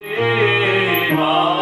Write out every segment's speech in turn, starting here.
地方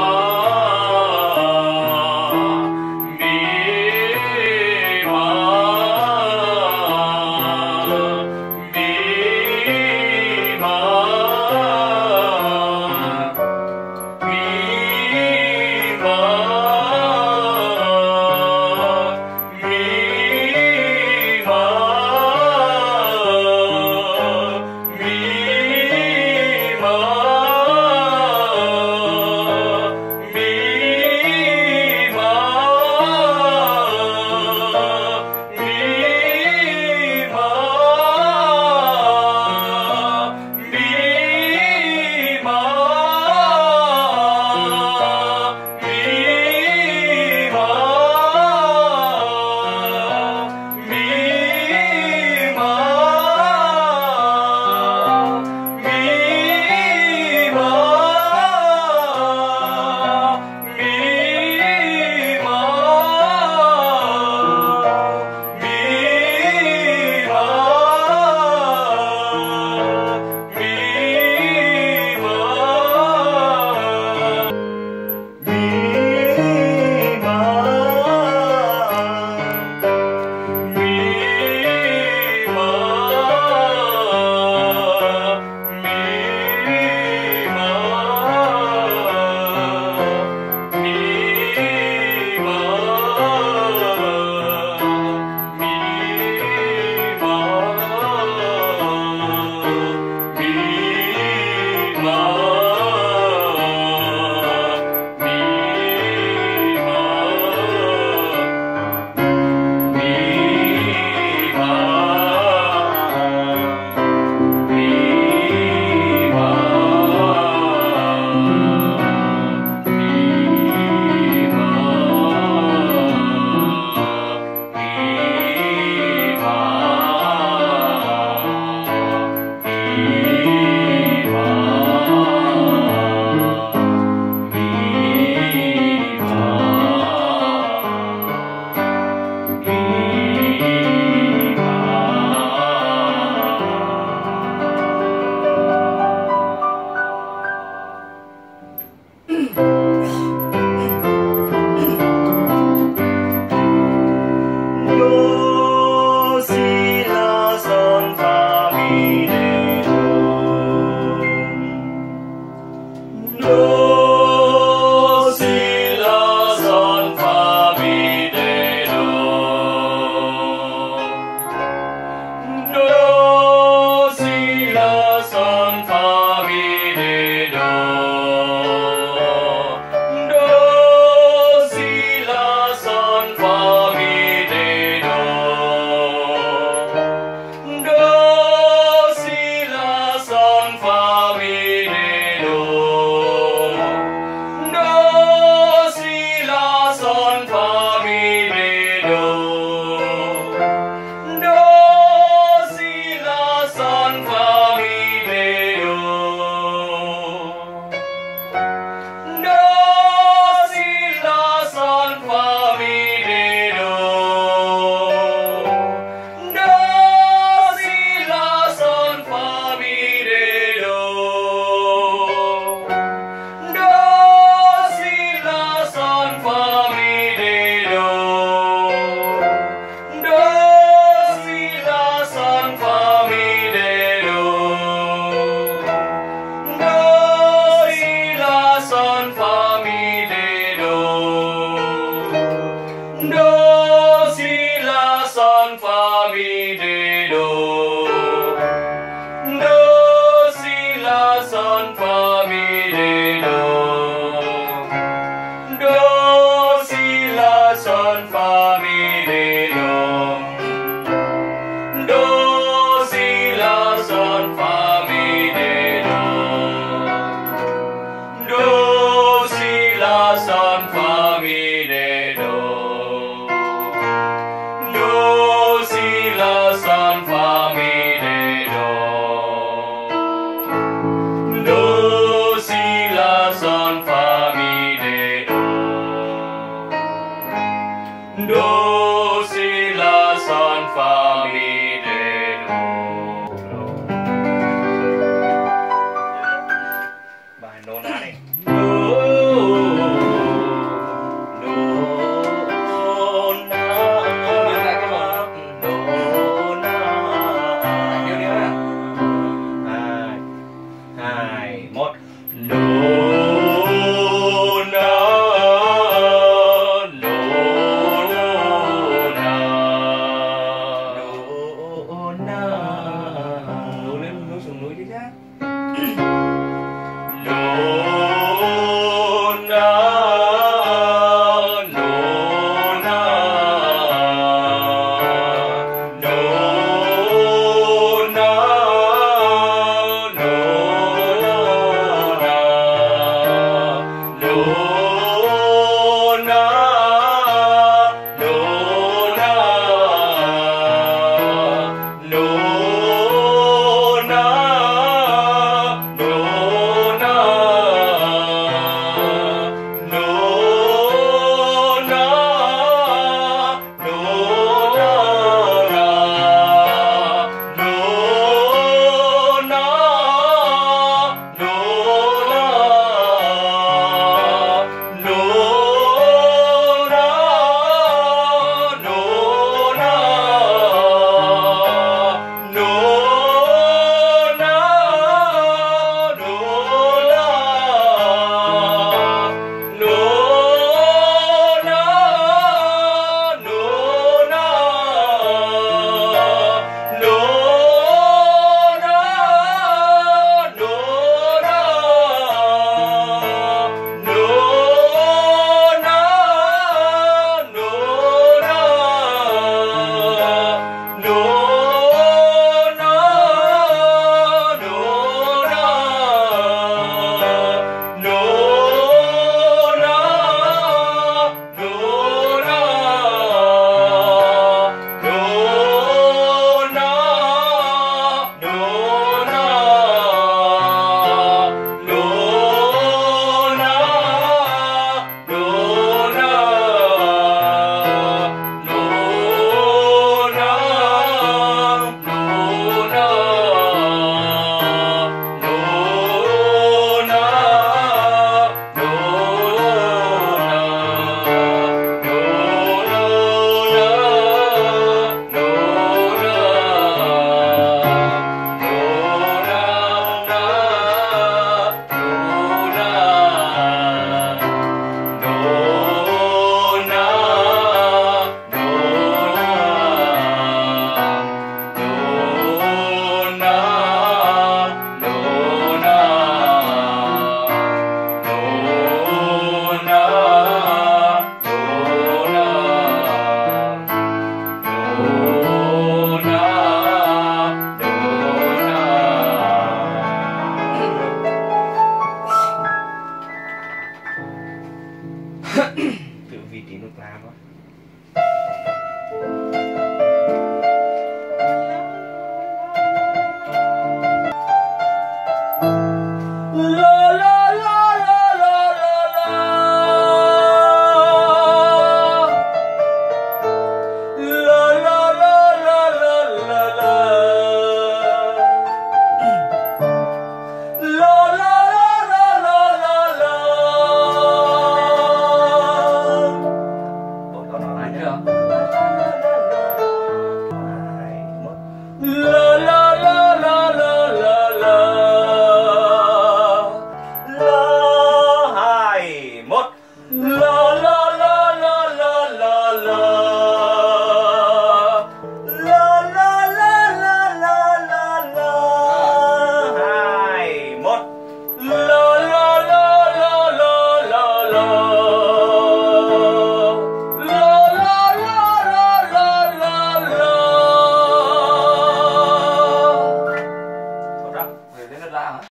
tự vì tí nước la quá